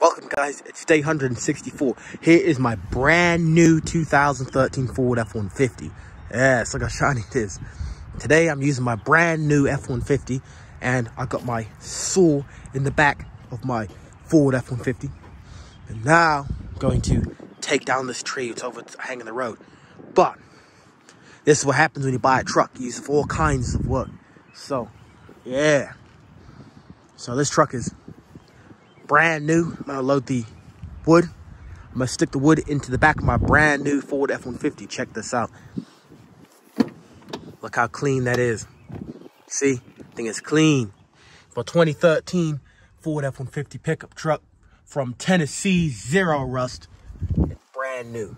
Welcome guys, it's day 164. Here is my brand new 2013 Ford F-150. Yes, look how shiny it is. Today I'm using my brand new F-150 and I got my saw in the back of my Ford F-150. And now I'm going to take down this tree. It's over hanging the road. But this is what happens when you buy a truck. You use it for all kinds of work. So, yeah. So this truck is brand new. I'm gonna load the wood. I'm gonna stick the wood into the back of my brand new Ford F-150. Check this out. Look how clean that is. See, thing is clean. For 2013 Ford F-150 pickup truck from Tennessee, zero rust. It's brand new.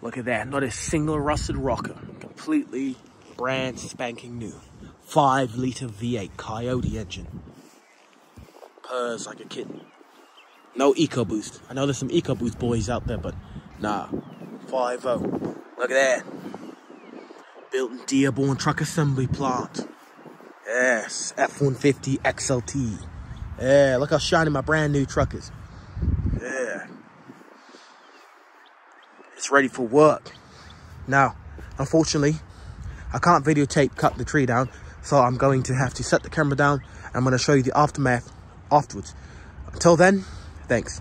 Look at that, not a single rusted rocker. Completely brand spanking new. Five liter V8 Coyote engine purrs like a kitten. No EcoBoost. I know there's some EcoBoost boys out there, but nah. 5 -0. Look at that. Built in Dearborn Truck Assembly Plant. Yes, F-150 XLT. Yeah, look how shiny my brand new truck is. Yeah. It's ready for work. Now, unfortunately, I can't videotape cut the tree down, so I'm going to have to set the camera down. I'm going to show you the aftermath afterwards. Until then, thanks.